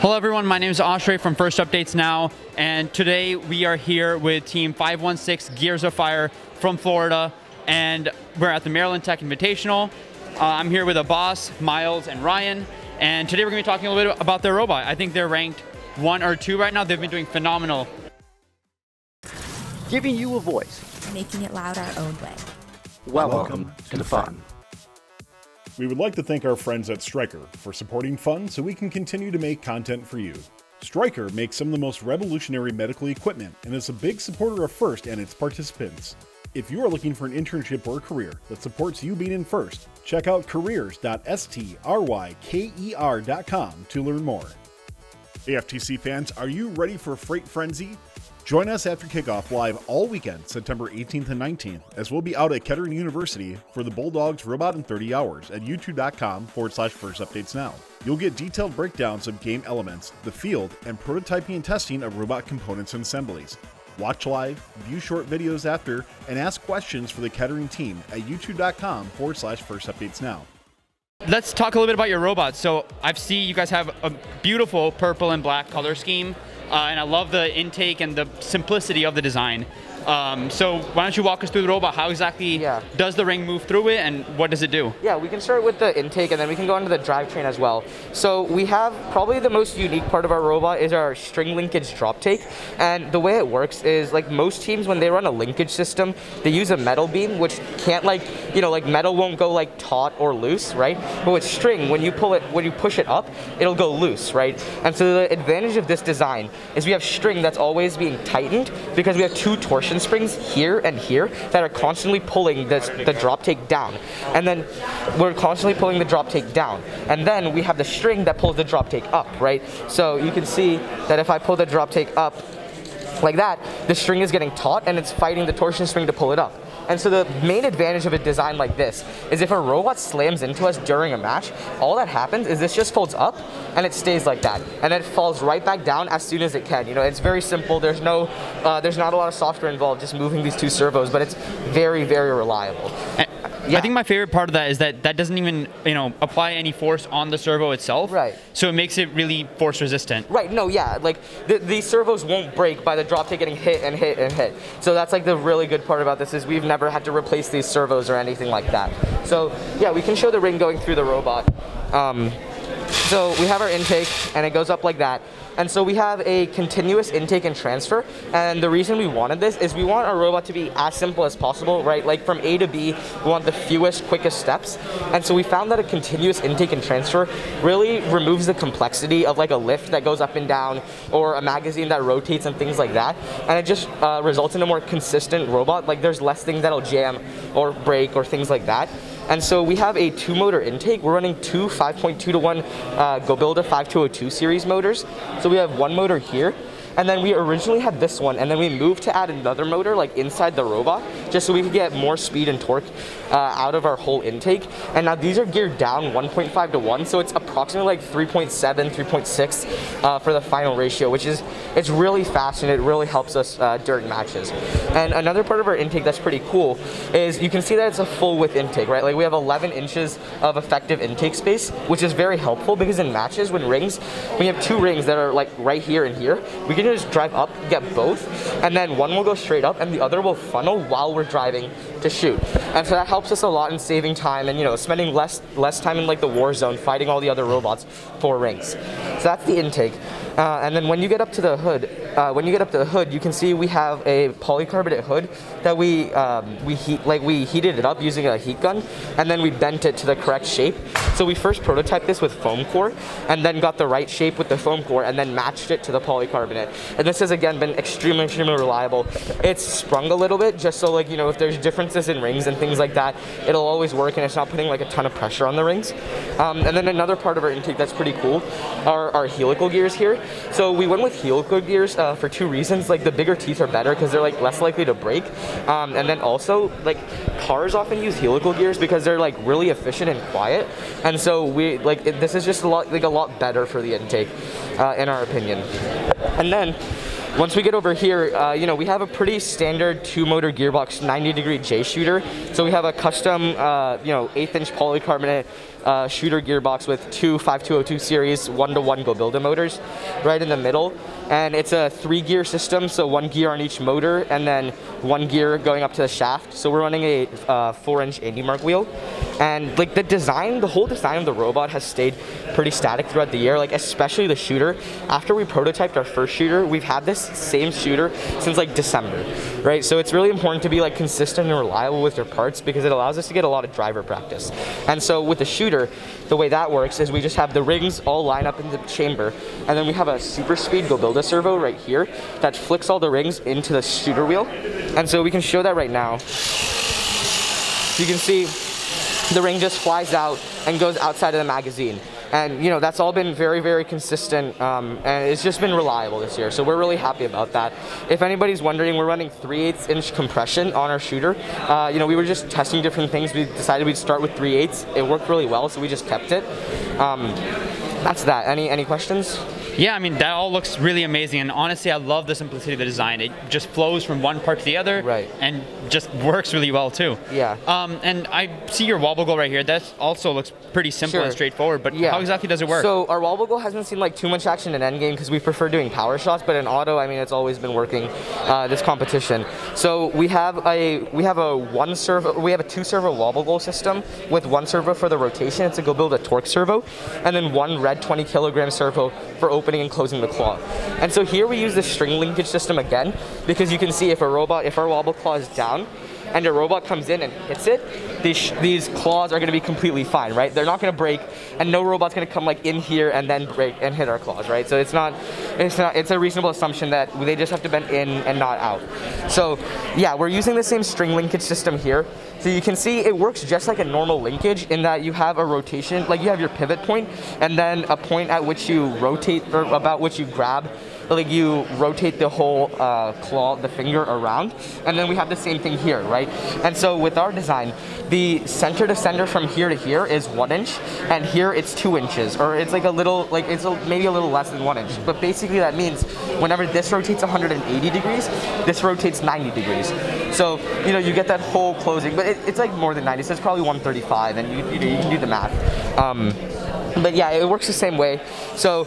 Hello everyone, my name is Ashray from First Updates Now, and today we are here with Team 516 Gears of Fire from Florida, and we're at the Maryland Tech Invitational. Uh, I'm here with a boss, Miles and Ryan, and today we're going to be talking a little bit about their robot. I think they're ranked one or two right now. They've been doing phenomenal. Giving you a voice. Making it loud our own way. Welcome, Welcome to the fun. We would like to thank our friends at Stryker for supporting Fun so we can continue to make content for you. Stryker makes some of the most revolutionary medical equipment and is a big supporter of FIRST and its participants. If you are looking for an internship or career that supports you being in FIRST, check out careers.stryker.com to learn more. AFTC fans, are you ready for Freight Frenzy? Join us after kickoff live all weekend, September 18th and 19th, as we'll be out at Kettering University for the Bulldogs Robot in 30 Hours at youtube.com forward slash first updates now. You'll get detailed breakdowns of game elements, the field, and prototyping and testing of robot components and assemblies. Watch live, view short videos after, and ask questions for the Kettering team at youtube.com forward slash first updates now. Let's talk a little bit about your robots. So I see you guys have a beautiful purple and black color scheme, uh, and I love the intake and the simplicity of the design. Um, so why don't you walk us through the robot? How exactly yeah. does the ring move through it, and what does it do? Yeah, we can start with the intake, and then we can go into the drivetrain as well. So we have probably the most unique part of our robot is our string linkage drop take, and the way it works is like most teams when they run a linkage system, they use a metal beam, which can't like you know like metal won't go like taut or loose, right? But with string, when you pull it, when you push it up, it'll go loose, right? And so the advantage of this design is we have string that's always being tightened because we have two torsion torsion springs here and here that are constantly pulling this, the drop take down. And then we're constantly pulling the drop take down. And then we have the string that pulls the drop take up, right? So you can see that if I pull the drop take up like that, the string is getting taut and it's fighting the torsion spring to pull it up. And so the main advantage of a design like this is if a robot slams into us during a match, all that happens is this just folds up and it stays like that. And then it falls right back down as soon as it can. You know, it's very simple. There's no, uh, there's not a lot of software involved just moving these two servos, but it's very, very reliable. And yeah. I think my favorite part of that is that that doesn't even you know apply any force on the servo itself. Right. So it makes it really force resistant. Right. No. Yeah. Like the, these servos won't break by the drop take getting hit and hit and hit. So that's like the really good part about this is we've never had to replace these servos or anything like that. So yeah, we can show the ring going through the robot. Um, so we have our intake and it goes up like that. And so we have a continuous intake and transfer. And the reason we wanted this is we want our robot to be as simple as possible, right? Like from A to B, we want the fewest, quickest steps. And so we found that a continuous intake and transfer really removes the complexity of like a lift that goes up and down or a magazine that rotates and things like that. And it just uh, results in a more consistent robot. Like there's less things that'll jam or break or things like that. And so we have a two motor intake. We're running two 5.2 to 1 uh, goBILDA 5202 series motors. So we have one motor here and then we originally had this one, and then we moved to add another motor like inside the robot, just so we could get more speed and torque uh, out of our whole intake. And now these are geared down 1.5 to 1, so it's approximately like 3.7, 3.6 uh, for the final ratio, which is it's really fast and it really helps us uh, during matches. And another part of our intake that's pretty cool is you can see that it's a full width intake, right? Like we have 11 inches of effective intake space, which is very helpful because in matches when rings, we have two rings that are like right here and here, we can just drive up, get both, and then one will go straight up and the other will funnel while we're driving to shoot. And so that helps us a lot in saving time and you know spending less less time in like the war zone fighting all the other robots for rings. So that's the intake. Uh, and then when you get up to the hood, uh, when you get up to the hood, you can see we have a polycarbonate hood that we um, we heat like we heated it up using a heat gun, and then we bent it to the correct shape. So we first prototyped this with foam core, and then got the right shape with the foam core, and then matched it to the polycarbonate. And this has again been extremely extremely reliable. It's sprung a little bit just so like you know if there's differences in rings and things like that, it'll always work, and it's not putting like a ton of pressure on the rings. Um, and then another part of our intake that's pretty cool are our helical gears here. So we went with helical gears uh, for two reasons. Like the bigger teeth are better because they're like less likely to break, um, and then also like cars often use helical gears because they're like really efficient and quiet. And so we like it, this is just a lot like a lot better for the intake, uh, in our opinion. And then once we get over here, uh, you know, we have a pretty standard two motor gearbox 90 degree J shooter. So we have a custom, uh, you know, eighth inch polycarbonate uh, shooter gearbox with two 5202 series one-to-one goBILDA motors right in the middle. And it's a three gear system, so one gear on each motor and then one gear going up to the shaft. So we're running a uh, four inch AndyMark wheel. And like the design, the whole design of the robot has stayed pretty static throughout the year, like especially the shooter. After we prototyped our first shooter, we've had this same shooter since like December, right? So it's really important to be like consistent and reliable with your parts because it allows us to get a lot of driver practice. And so with the shooter, the way that works is we just have the rings all line up in the chamber, and then we have a super speed goBILDA servo right here that flicks all the rings into the shooter wheel. And so we can show that right now. You can see the ring just flies out and goes outside of the magazine. And you know that's all been very, very consistent, um, and it's just been reliable this year. So we're really happy about that. If anybody's wondering, we're running 3 8 inch compression on our shooter. Uh, you know, we were just testing different things. We decided we'd start with 3 8 It worked really well, so we just kept it. Um, that's that. Any any questions? Yeah, I mean that all looks really amazing, and honestly, I love the simplicity of the design. It just flows from one part to the other, Right. And just works really well too. Yeah. Um, and I see your wobble goal right here. That also looks pretty simple and Sure. straightforward. But Yeah. how exactly does it work? So our wobble goal hasn't seen like too much action in endgame because we prefer doing power shots, but in auto, I mean, it's always been working uh, this competition. So we have a we have a one servo, we have a two servo wobble goal system with one servo for the rotation. It's a goBILDA torque servo, and then one red 20 kilogram servo for opening and closing the claw. And so here we use the string linkage system again because you can see if a robot, if our wobble claw is down, and a robot comes in and hits it, these, these claws are going to be completely fine, right? They're not going to break, and no robot's going to come like in here and then break and hit our claws, right? So it's not, it's not, it's a reasonable assumption that they just have to bend in and not out. So yeah, we're using the same string linkage system here. So you can see it works just like a normal linkage in that you have a rotation, like you have your pivot point, and then a point at which you rotate or about which you grab like you rotate the whole uh, claw, the finger around, and then we have the same thing here, right? And so with our design, the center to center from here to here is one inch, and here it's two inches, or it's like a little, like it's a, maybe a little less than one inch. But basically that means whenever this rotates 180 degrees, this rotates 90 degrees. So you know you get that whole closing, but it, it's like more than 90, so it's probably 135, and you, you, you can do the math. Um, but yeah, it works the same way. So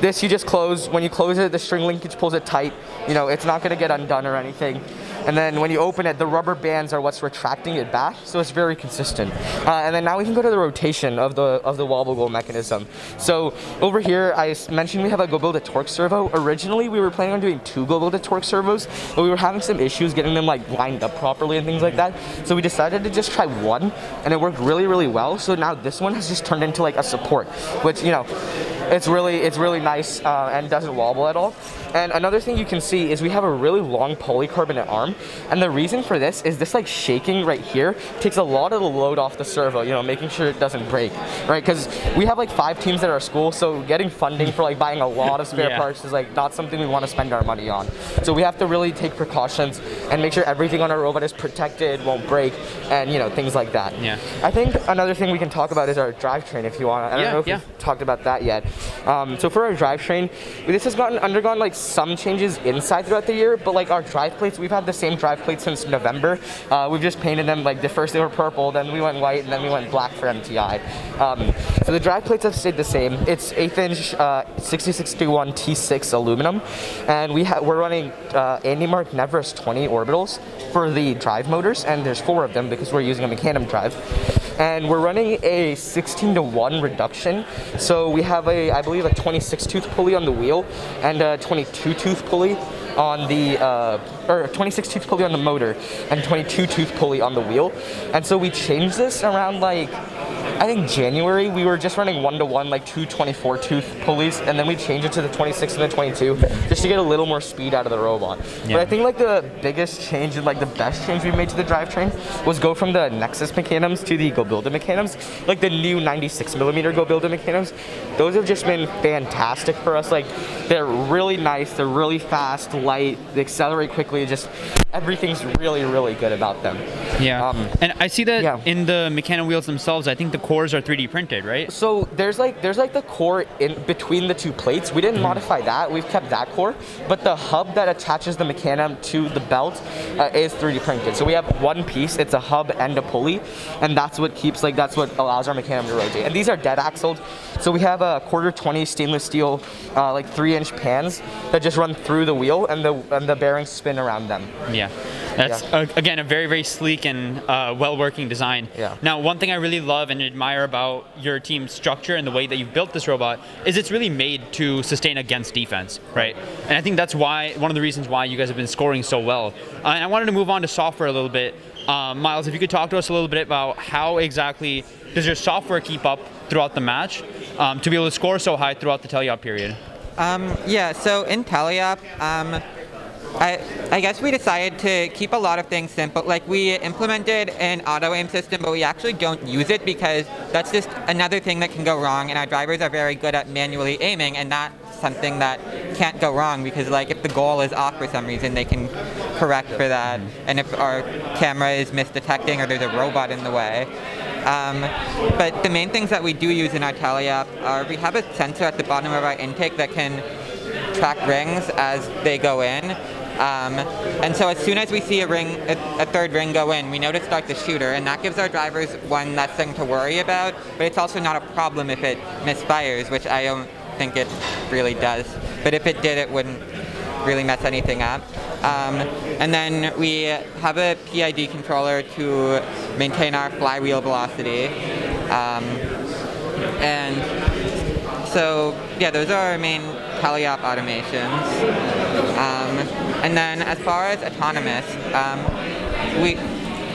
this you just close. When you close it, the string linkage pulls it tight. You know, it's not gonna get undone or anything. And then when you open it, the rubber bands are what's retracting it back, so it's very consistent. Uh, and then now we can go to the rotation of the of the wobble goal mechanism. So over here, I mentioned we have a goBILDA torque servo. Originally, we were planning on doing two goBILDA torque servos, but we were having some issues getting them like lined up properly and things like that. So we decided to just try one, and it worked really really well. So now this one has just turned into like a support, which you know it's really it's really nice uh, and doesn't wobble at all. And another thing you can see is we have a really long polycarbonate arm, and the reason for this is this like shaking right here takes a lot of the load off the servo, you know, making sure it doesn't break, right? Because we have like five teams at our school, so getting funding for like buying a lot of spare Yeah. parts is like not something we want to spend our money on. So we have to really take precautions and make sure everything on our robot is protected, won't break, and you know things like that. Yeah. I think another thing we can talk about is our drivetrain if you want. I don't Yeah, know if yeah. we've talked about that yet. Um, so for our drivetrain, this has gotten undergone like some changes inside throughout the year, but like our drive plates, we've had the same drive plates since November. Uh, we've just painted them like the first they were purple, then we went white, and then we went black for MTI. Um, so the drive plates have stayed the same. It's eighth inch uh, 6061 T6 aluminum, and we we're running uh, Andy Mark NeveRest 20 orbitals for the drive motors, and there's four of them because we're using a Mecanum drive and we're running a 16 to 1 reduction. So we have a, I believe, a 26 tooth pulley on the wheel and a 22 tooth pulley on the, uh, or 26 tooth pulley on the motor and 22 tooth pulley on the wheel. And so we changed this around like, I think January we were just running one to one like two 24 tooth pulleys, and then we changed it to the 26 and the 22 just to get a little more speed out of the robot. Yeah. But I think like the biggest change and like the best change we made to the drivetrain was go from the Nexus mecanums to the goBILDA mecanums, like the new 96 millimeter goBILDA mecanums. Those have just been fantastic for us. Like they're really nice, they're really fast, light, they accelerate quickly. Just everything's really really good about them. Yeah. Um, and I see that yeah. in the mecanum wheels themselves, I think the cores are 3D printed, right? So there's like there's like the core in between the two plates. We didn't modify that. We've kept that core, but the hub that attaches the mecanum to the belt uh, is 3D printed. So we have one piece. It's a hub and a pulley, and that's what keeps like that's what allows our mecanum to rotate. And these are dead axled. So we have a quarter 20 stainless steel, uh, like three inch pans that just run through the wheel, and the and the bearings spin around them. Yeah. That's Yeah. uh, again a very very sleek and uh, well working design. Yeah. Now one thing I really love and admire about your team's structure and the way that you've built this robot is it's really made to sustain against defense, right? And I think that's why one of the reasons why you guys have been scoring so well. Uh, and I wanted to move on to software a little bit. Um, Miles, if you could talk to us a little bit about how exactly does your software keep up throughout the match um, to be able to score so high throughout the teleop period? Um, yeah, so in Teleop, um, I, I guess we decided to keep a lot of things simple. Like we implemented an auto aim system, but we actually don't use it because that's just another thing that can go wrong. And our drivers are very good at manually aiming, and not something that can't go wrong because like if the goal is off for some reason, they can correct for that. And if our camera is misdetecting or there's a robot in the way. Um, but the main things that we do use in our teleop are we have a sensor at the bottom of our intake that can track rings as they go in. Um, and so as soon as we see a ring, a, a third ring go in, we know to start the shooter, and that gives our drivers one less thing to worry about. But it's also not a problem if it misfires, which I don't think it really does. But if it did, it wouldn't really mess anything up. Um, and then we have a PID controller to maintain our flywheel velocity. Um, and so, yeah, those are our main teleop automations. And then as far as autonomous, um, we,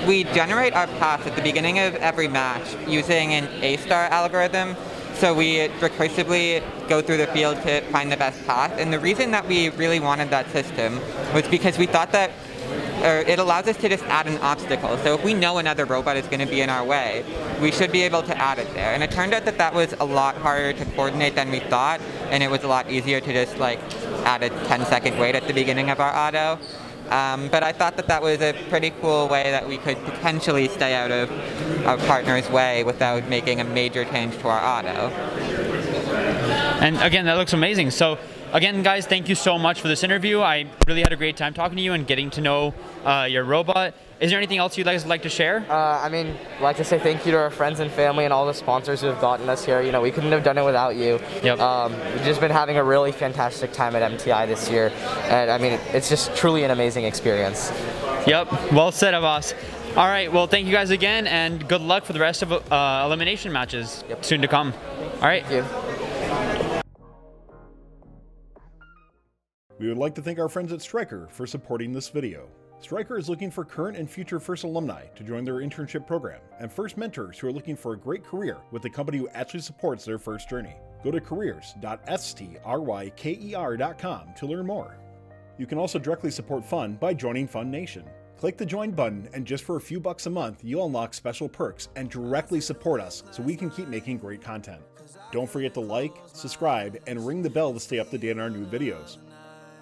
we generate our paths at the beginning of every match using an A-star algorithm. So we recursively go through the field to find the best path. And the reason that we really wanted that system was because we thought that or it allows us to just add an obstacle. So if we know another robot is going to be in our way, we should be able to add it there. And it turned out that that was a lot harder to coordinate than we thought, and it was a lot easier to just like add a 10 second wait at the beginning of our auto. Um, but I thought that that was a pretty cool way that we could potentially stay out of our partner's way without making a major change to our auto. And again, that looks amazing. So, again, guys, thank you so much for this interview. I really had a great time talking to you and getting to know uh, your robot. Is there anything else you'd guys like to share? Uh, I mean, I'd like to say thank you to our friends and family and all the sponsors who have gotten us here. You know, we couldn't have done it without you. Yep. Um, we've just been having a really fantastic time at MTI this year, and I mean, it's just truly an amazing experience. Yep, well said, boss. All right, well, thank you guys again, and good luck for the rest of uh, elimination matches Yep. soon to come. All right. We would like to thank our friends at Stryker for supporting this video. Stryker is looking for current and future FIRST alumni to join their internship program, and FIRST mentors who are looking for a great career with a company who actually supports their FIRST journey. Go to careers.stryker.com to learn more. You can also directly support Fun by joining Fun Nation. Click the join button, and just for a few bucks a month, you'll unlock special perks and directly support us so we can keep making great content. Don't forget to like, subscribe, and ring the bell to stay up to date on our new videos.